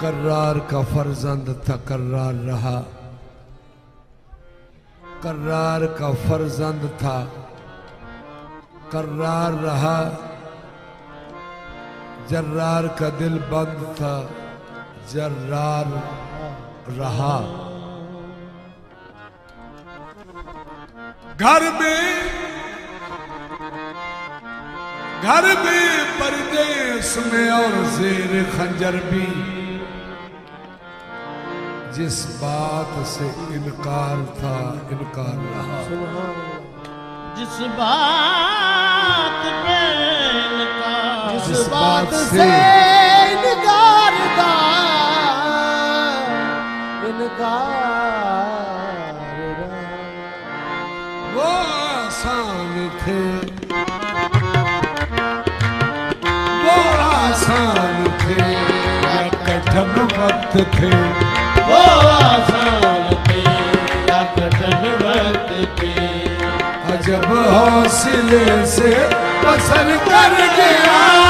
کرار کا فرزند تھا کرار رہا۔ کرار کا فرزند تھا کرار رہا۔ جرار کا دل بند تھا، جرار رہا۔ گھر میں گھر میں پردیس میں اور زیر خنجر بھی۔ جس بات سے انکار تھا انکار رہا۔ جس بات پہ انکار جس بات سے انکار کا انکار وہ آسان تھے۔ وہ آسان تھے۔ کٹھن وقت تھے۔ عجب حوصلے سے پسند کر گیا۔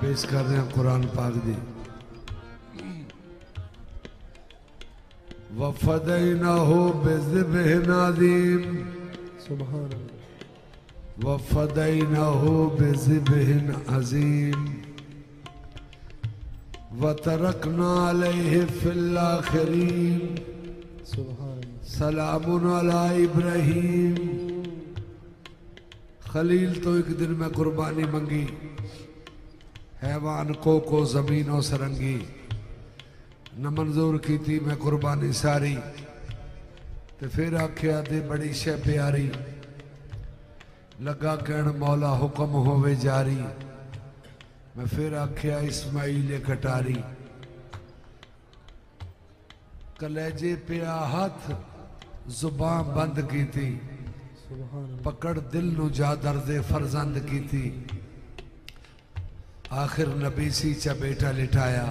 پیش کر رہے ہیں قرآن پاک دی۔ وفدینہو بذبح نادیم۔ سبحان اللہ۔ وفدینہو بذبح عظیم وترکنا علیہ فی الاخرین سبحان سلام علی ابراہیم خلیل تو ایک دن میں قربانی منگی، حیوان کو کو زمین و سرنگی، نہ منظور کی تھی میں قربانی ساری، تے پھر آکھیا دے بڑی شے پیاری۔ لگا کہن مولا حکم ہووے جاری۔ میں پھر آکھیا اسماعیل کٹاری کلیجے پہ ہاتھ زبان بند کی تھی پکڑ دل نو جا درد فرزند کی تھی آخر نبی سی چا بیٹا لٹایا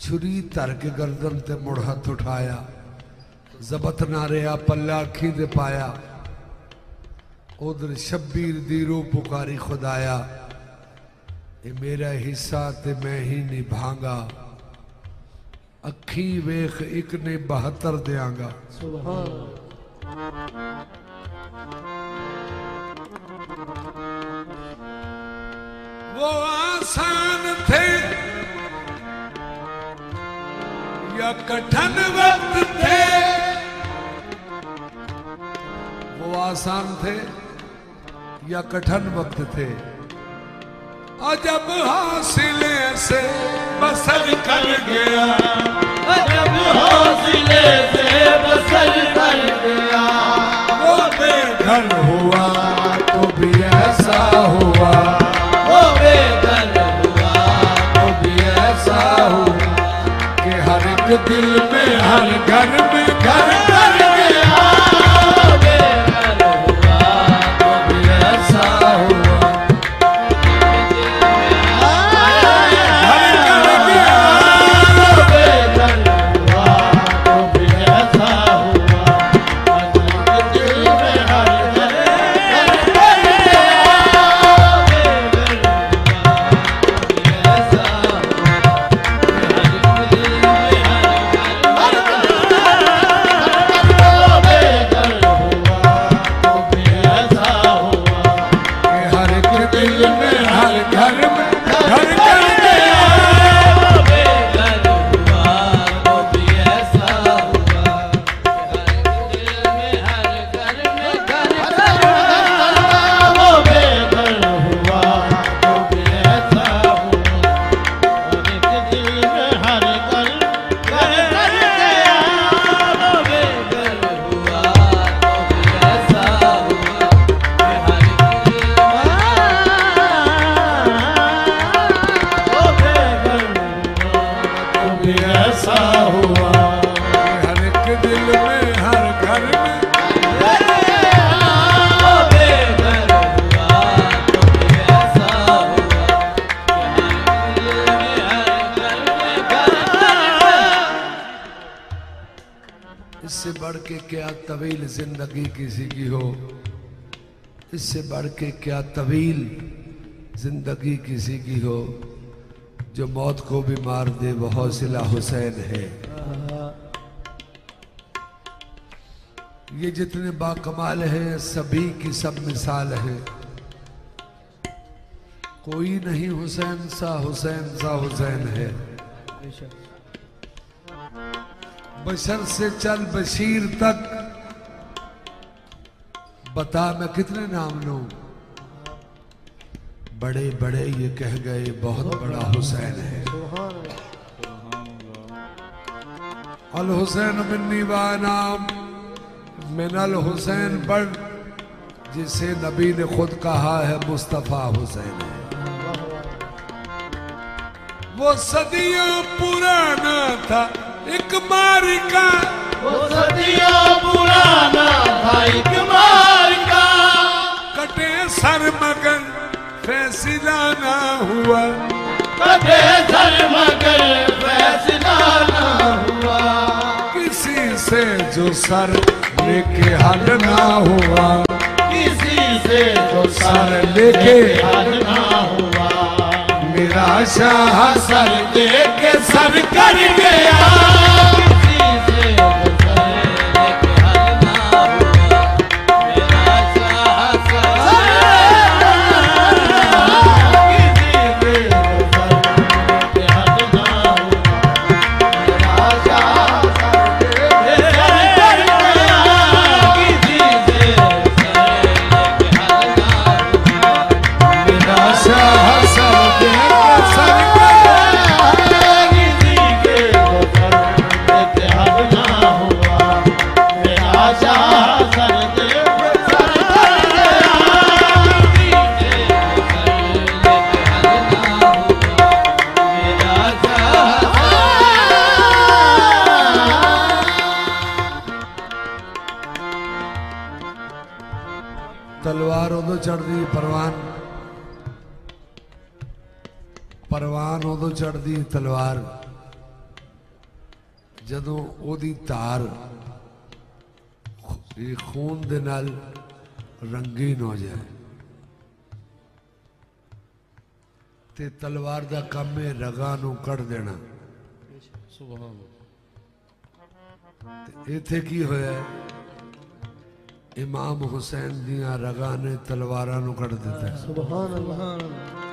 چھری تر کے گردن تے مڑ ہتھ اٹھایا۔ زبط نہ رہا پلا اکھی دے پایا۔ ادھر شبیر دی رو پکاری خدایا، اے میرا حصہ تے میں ہی نہیں بھانگا اکھی ویخ ایک نے بہتر دیاں گا سبحان وہ آسان تھے۔ یا کٹھن وقت تھے۔ وہ آسان تھے۔ یا کٹھن وقت تھے۔ عجب حاصلے سے بسر کر گیا۔ عجب حوصلے سے بسر کر گیا۔ وہ بے گھر ہوا تو بھی ایسا ہوا۔ وہ بے گھر ہوا تو بھی ایسا ہوا کہ ہر ایک دل میں ہر گھر میں گھر کر ایسا سے بڑھ کے کیا طویل زندگی کسی کی ہو؟ اس سے بڑھ کے کیا طویل زندگی کسی کی ہو؟ جو موت کو بھی مار دے، وہ حوصلہ حسین ہے۔ یہ جتنے با کمال ہیں، سبھی کی سب مثال ہے کوئی نہیں حسین سا حسین سا حسین ہے۔ بشر سے چل بشیر تک، بتا میں کتنے نام لوں۔ بڑے بڑے یہ کہہ گئے بہت بڑا حسین ہے۔ الحسین منی نام من الحسین بڑھ جسے نبی نے خود کہا ہے مصطفیٰ حسین ہے۔ وہ صدیوں پرانا تھا ایک مارکا وہ صدیوں پرانا تھا ایک مار کا۔ کٹے سر مگر فیصلہ نہ ہوا۔ کٹے سر مگر فیصلہ نہ ہوا۔ کسی سے جو سر لے کے حل نہ ہوا۔ کسی سے جو سر سر لے کے حل نہ ہوا۔ میرا شاہ سر دے کے سر کر گیا۔ ਦੀ ਤਲਵਾਰ, ਜਦੋਂ ਉਹਦੀ ਧਾਰ ਇਹ ਖੂਨ ਦੇ ਨਾਲ ਰੰਗੀਨ ਹੋ ਜਾਏ, ਤੇ ਤਲਵਾਰ ਦਾ ਕੰਮ ਹੈ ਰਗਾਂ ਨੂੰ ਕੱਢ ਦੇਣਾ। ਸੁਭਾਨ ਤੇ ਇੱਥੇ ਕੀ ਹੋਇਆ? ਇਮਾਮ ਹੁਸੈਨ ਦੀਆਂ ਰਗਾਂ ਨੇ ਤਲਵਾਰਾਂ ਨੂੰ ਕੱਢ ਦਿੱਤਾ। ਸੁਭਾਨ ਅੱਲਾਹ।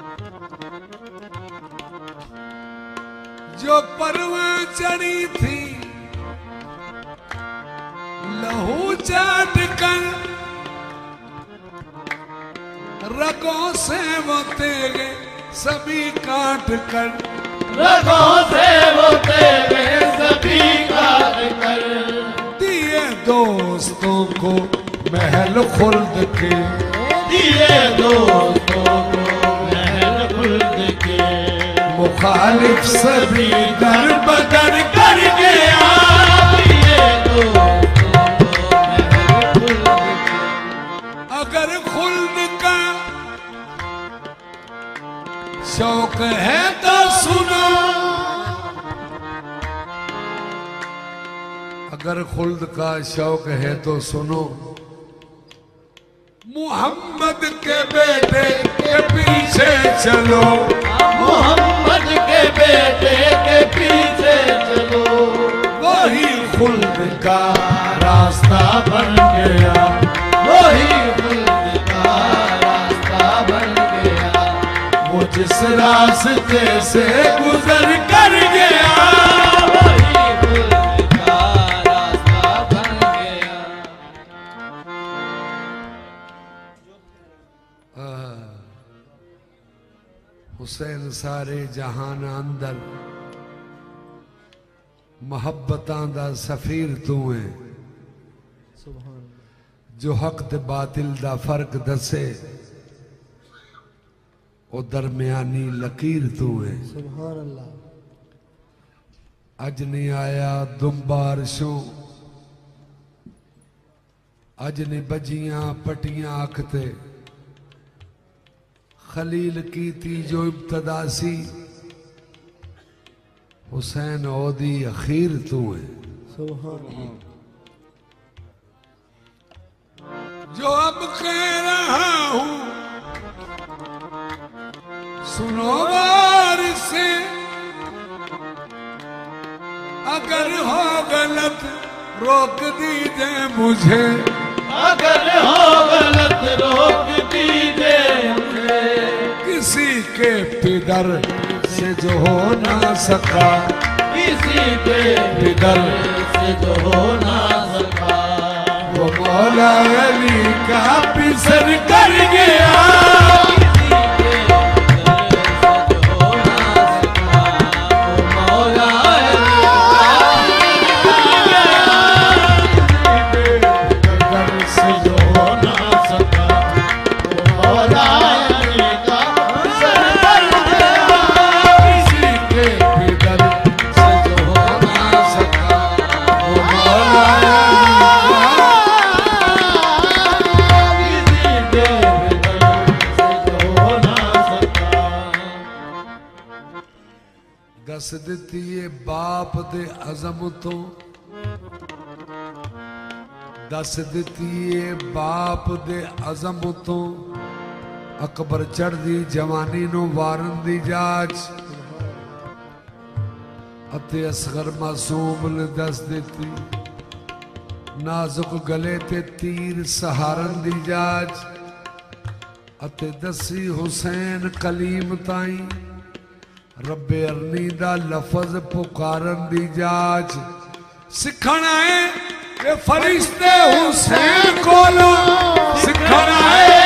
جو پرو چڑی تھی لہو چاٹ کر رگوں سے وہ تیرے سبھی کاٹ کر رگوں سے وہ تیرے سبھی کاٹ کر دیے دوستوں کو محل خلد کے دیے دوست خالق سبھی در بدر کر گیا اگر خلد کا شوق ہے تو سنو اگر خلد کا شوق ہے تو سنو۔ محمد محمد کے بیٹے کے پیچھے چلو۔ محمد کے بیٹے کے پیچھے چلو۔ وہی خلد کا راستہ بن گیا۔ وہی خلد کا راستہ بن گیا۔ وہ جس راستے سے گزر گیا حسین سارے جہان اندر۔ محبتاں دا سفیر تو ہیں۔ جو حق دے باطل دا فرق دسے، او درمیانی لکیر تو ہیں۔ سبحان اللہ اج نہیں آیا دم بارشوں، اج نہیں بجیاں پٹیاں آکھتے خلیل کی تھی جو ابتدا سی۔ حسین عودی اخیر تو ہے۔ جو اب کہہ رہا ہوں۔ سنو بار سے۔ اگر ہو غلط روک دیجیے مجھے۔ اگر ہو گر سے جو ہو نہ سکا کسی پہ بھی سے جو ہو نہ سکا۔ وہ مولا علی کا پسر کر گیا۔ ਦੱਸ ਦਿੱਤੀ ਏ ਬਾਪ ਦੇ ਅਜ਼ਮ ਤੋਂ। ਦਸ ਦਿੱਤੀ ਏ ਬਾਪ ਦੇ ਅਜ਼ਮ ਤੋਂ। ਅਕਬਰ ਚੜ੍ਹਦੀ ਜਵਾਨੀ ਨੂੰ ਵਾਰਨ ਦੀ ਜਾਚ। ਅਤੇ ਅਸਗਰ ਮਾਸੂਮ ਨੇ ਦੱਸ ਦਿੱਤੀ, ਨਾਜ਼ੁਕ ਗਲੇ ਤੇ ਤੀਰ ਸਹਾਰਨ ਦੀ ਜਾਚ। ਅਤੇ ਦੱਸੀ ਹੁਸੈਨ ਕਲੀਮ ਤਾਈ رب ارنی دا لفظ پکارن دی جاج۔ سکھن آئے فرشتے حسین کو سکھن آئے